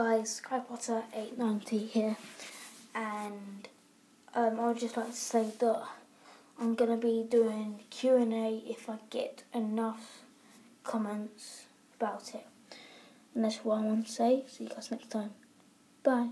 Guys, SkyPotter890 here, and um, I would just like to say that I'm going to be doing Q&A if I get enough comments about it. And that's what I want to say. See you guys next time. Bye.